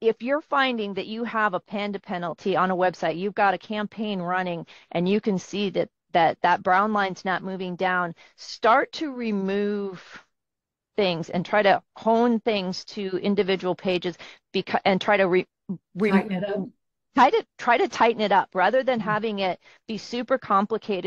if you're finding that you have a panda penalty on a website, you've got a campaign running and you can see that that, that brown line's not moving down, start to remove things and try to hone things to individual pages because, and try to re, re, Tighten it up. try to try to tighten it up rather than having it be super complicated